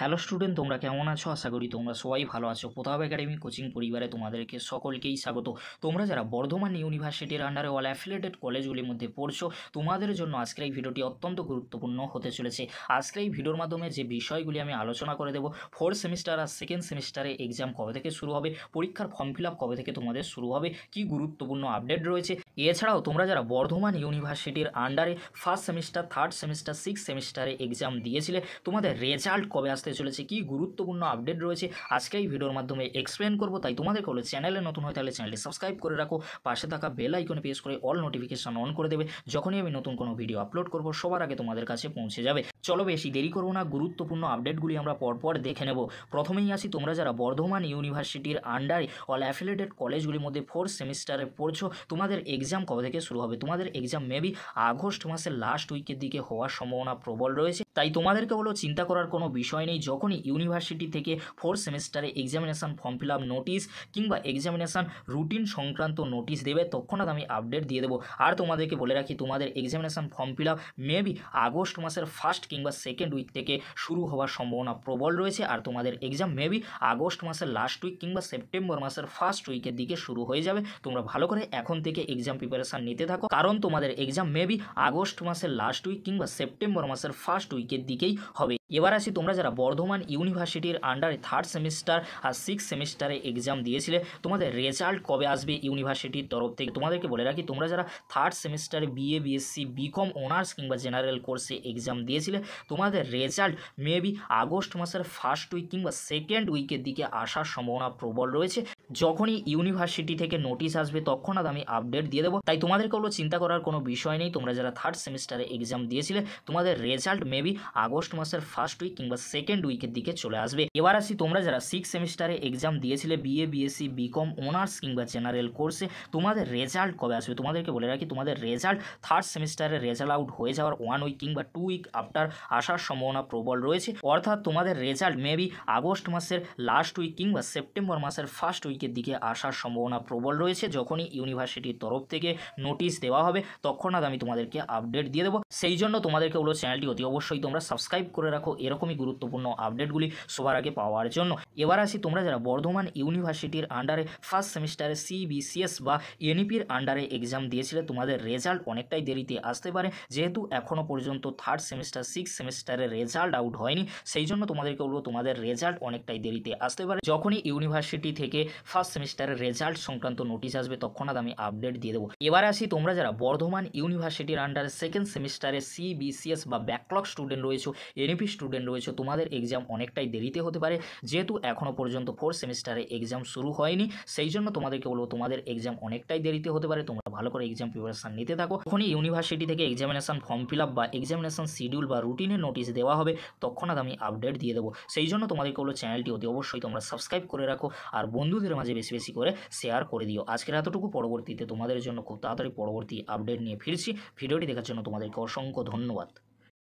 Hello student তোমরা কেমন আছো? আশা করি তোমরা সবাই ভালো আছো। প্রতাপ একাডেমি কোচিং পরিবারে তোমাদেরকে সকলকেই স্বাগত। তোমরা যারা বর্ধমান ইউনিভার্সিটির আন্ডারে অল অ্যাফিলেটেড কলেজগুলির মধ্যে পড়ছো, তোমাদের জন্য আজকের এই ভিডিওটি অত্যন্ত গুরুত্বপূর্ণ হতে চলেছে। আজকের এই ভিডিওর মাধ্যমে যে বিষয়গুলি আমি আলোচনা করে দেবো ফোর্থ সেমিস্টার আর সেকেন্ড সেমিস্টারে এক্সাম কবে থেকে শুরু হবে, পরীক্ষার ফর্ম ফিল আপ কবে থেকে তোমাদের শুরু হবে, কি গুরুত্বপূর্ণ আপডেট রয়েছে। এছাড়াও তোমরা যারা বর্ধমান ইউনিভার্সিটির আন্ডারে first semester third semester six সেমিস্টারে এক্সাম দিয়েছিলে, তোমাদের রেজাল্ট কবে আসতে চলেছে কি গুরুত্বপূর্ণ আপডেট রয়েছে। আজকে এই ভিডিওর মাধ্যমে এক্সপ্লেন করব, তাই তোমাদেরকে হলো চ্যানেলে নতুন হয় তাহলে চ্যানেলটি সাবস্ক্রাইব করে রাখো। পাশে থাকা বেল আইকনে প্রেস করে অল নোটিফিকেশন অন করে দেবে। যখনই আমি নতুন কোনো ভিডিও আপলোড করব, সবার আগে তোমাদের কাছে পৌঁছে যাবে। চলো বেশি দেরি করব না, গুরুত্বপূর্ণ আপডেটগুলি আমরা পরপর দেখে নেব। প্রথমেই আসি তোমরা যারা বর্ধমান ইউনিভার্সিটির আন্ডারে অল অ্যাফিলেটেড কলেজগুলির মধ্যে ফোর্থ সেমিস্টারে পড়ছো, তোমাদের এক্সাম কবে থেকে শুরু হবে? তোমাদের এক্সাম মেবি আগস্ট মাসের লাস্ট উইকের দিকে হওয়ার সম্ভাবনা প্রবল রয়েছে। তাই তোমাদেরকে হলো চিন্তা করার কোনো বিষয় নেই, যখনই ইউনিভার্সিটি থেকে ফোর্থ সেমিস্টারে examination form fill up notice কিংবা এক্সামিনেশান রুটিন সংক্রান্ত নোটিশ দেবে, তৎক্ষণাৎ আমি আপডেট দিয়ে দেবো। আর তোমাদেরকে বলে রাখি, তোমাদের examination form fill up maybe August মাসের ফার্স্ট কিংবা সেকেন্ড উইক থেকে শুরু হওয়ার সম্ভাবনা প্রবল রয়েছে। আর তোমাদের এক্সাম মেবি আগস্ট মাসের লাস্ট উইক কিংবা সেপ্টেম্বর মাসের ফার্স্ট উইকের দিকে শুরু হয়ে যাবে। তোমরা ভালো করে এখন থেকে এক্সাম প্রিপারেশান নিতে থাকো। কারণ তোমাদের এক্সাম মেবি আগস্ট মাসের লাস্ট উইক কিংবা সেপ্টেম্বর মাসের ফার্স্ট উইকের দিকেই হবে। এবার আসি তোমরা যারা বর্ধমান ইউনিভার্সিটির আন্ডারে থার্ড সেমিস্টার আর সিক্স সেমিস্টারে এক্সাম দিয়েছিলে, তোমাদের রেজাল্ট কবে আসবে ইউনিভার্সিটির তরফ থেকে? তোমাদেরকে বলে রাখি, তোমরা যারা থার্ড সেমিস্টারে বিএ বিএসসি বিকম অনার্স কিংবা জেনারেল কোর্সে এক্সাম দিয়েছিলে, তোমাদের রেজাল্ট মেবি আগস্ট মাসের ফার্স্ট উইক কিংবা সেকেন্ড উইকের দিকে আসার সম্ভাবনা প্রবল রয়েছে। যখনই ইউনিভার্সিটি থেকে নোটিশ আসবে, তৎক্ষণাৎ আমি আপডেট দিয়ে দেবো। তাই তোমাদেরকে হলো চিন্তা করার কোনো বিষয় নেই। তোমরা যারা থার্ড সেমিস্টারে এক্সাম দিয়েছিলে, তোমাদের রেজাল্ট মেবি আগস্ট মাসের ফার্স্ট উইক কিংবা সেকেন্ড উইকের দিকে চলে আসবে। এবার আসি তোমরা যারা সিক্স সেমিস্টারে এক্সাম দিয়েছিলে বিএ বিএসসি বিকম অনার্স কিংবা জেনারেল কোর্সে তোমাদের রেজাল্ট কবে আসবে? তোমাদেরকে বলে রাখি, তোমাদের রেজাল্ট থার্ড সেমিস্টারে রেজাল্ট আউট হয়ে যাওয়ার ওয়ান উইক কিংবা টু উইক আফটার আসার সম্ভাবনা প্রবল রয়েছে। অর্থাৎ তোমাদের রেজাল্ট মেবি আগস্ট মাসের লাস্ট উইক কিংবা সেপ্টেম্বর মাসের ফার্স্ট উইকের দিকে আসার সম্ভাবনা প্রবল রয়েছে। যখনই ইউনিভার্সিটির তরফ থেকে নোটিশ দেওয়া হবে, তৎক্ষণাৎ আমি তোমাদেরকে আপডেট দিয়ে দেবো। সেই জন্য তোমাদেরকে হলো চ্যানেলটি অতি অবশ্যই তোমরা সাবস্ক্রাইব করে রাখো। এরকমই গুরুত্বপূর্ণ আপডেটগুলি সবার আগে পাওয়ার জন্য। এবার আসি তোমরা যারা বর্ধমান ইউনিভার্সিটির আন্ডারে ফার্স্ট সেমিস্টারে সিবিসিএস বা এনইপির আন্ডারে এক্সাম দিয়েছিলে, তোমাদের রেজাল্ট অনেকটাই দেরিতে আসতে পারে। যেহেতু এখনও পর্যন্ত থার্ড সেমিস্টার সিক্স সেমিস্টারের রেজাল্ট আউট হয়নি, সেই জন্য তোমাদেরকে বলব তোমাদের রেজাল্ট অনেকটাই দেরিতে আসতে পারে। যখনই ইউনিভার্সিটি থেকে ফার্স্ট সেমিস্টারের রেজাল্ট সংক্রান্ত নোটিশ আসবে, তৎক্ষণাৎ আমি আপডেট দিয়ে দেবো। এবার আসি তোমরা যারা বর্ধমান ইউনিভার্সিটির আন্ডারে সেকেন্ড সেমিস্টারে সিবিসিএস বা ব্যাকলগ স্টুডেন্ট রয়েছে এনইপি স্টুডেন্ট রয়েছে, তোমাদের এক্সাম অনেকটাই দেরিতে হতে পারে। যেহেতু এখনও পর্যন্ত ফোর্থ সেমিস্টারে এক্সাম শুরু হয়নি। সেই জন্য তোমাদেরকে বলব, তোমাদের এক্সাম অনেকটাই দেরিতে হতে পারে। তোমরা ভালো করে এক্সাম প্রিপারেশান নিতে থাকো। তখনই ইউনিভার্সিটি থেকে এক্সামিনেশন ফর্ম ফিল আপ বা এক্সামিনেশন শিডিউল বা রুটিনের নোটিশ দেওয়া হবে, তৎক্ষণাৎ আমি আপডেট দিয়ে দেবো। সেই জন্য তোমাদেরকে বলো চ্যানেলটি অতি অবশ্যই তোমরা সাবস্ক্রাইব করে রাখো আর বন্ধুদের মাঝে বেশি বেশি করে শেয়ার করে দিও। আজকের এতটুকু। পরবর্তীতে তোমাদের জন্য খুব তাড়াতাড়ি পরবর্তী আপডেট নিয়ে ফিরছি। ভিডিওটি দেখার জন্য তোমাদেরকে অসংখ্য ধন্যবাদ।